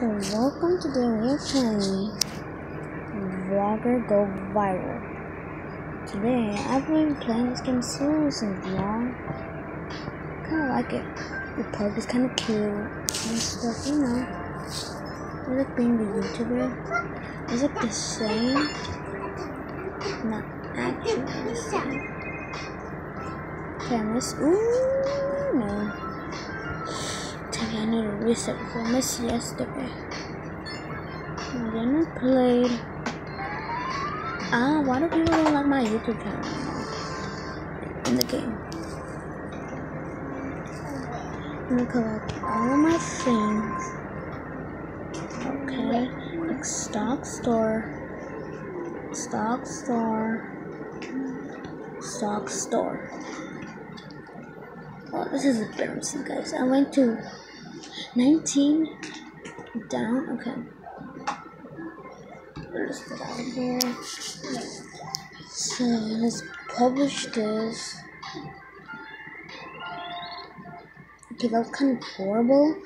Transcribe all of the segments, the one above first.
So welcome to the Playing Vlogger Go Viral. Today I've been playing this game since long. Kinda like it. The pug is kinda cute and stuff, you know. I like being the YouTuber. Is it the same? Not actually the same. Let's ooh no. Reset for I missed yesterday. And then I played. Ah, why do people don't like my YouTube channel in the game? I'm gonna collect all of my things. Okay, like stock store, stock store, stock store. Oh, this is embarrassing, guys. I went to 19 down. Okay. Let's get out of here. So let's publish this. Okay, that was kind of horrible.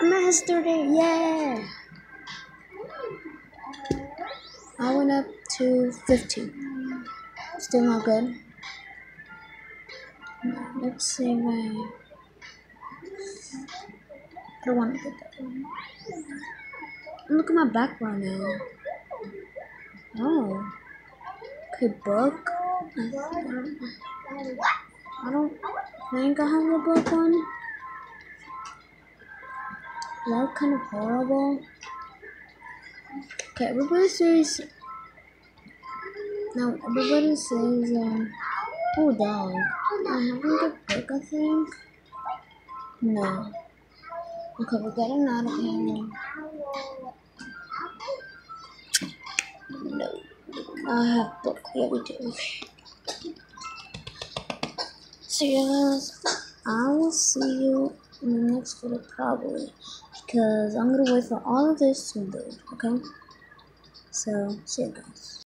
I'm yesterday, yeah! I went up to 15. Still not good. Let's see my. I don't want to get that one. Look at my background now. Oh. Okay, book. I don't, I think I have a book one. That kind of horrible. Okay, everybody says. No, everybody says, um. Oh, dog. I'm having a book, I think. No. Okay, we're getting out of here. No. I have book. Yeah, we do. So, guys, I will see you in the next video probably. Because I'm going to wait for all of this to load, okay? So, see you guys.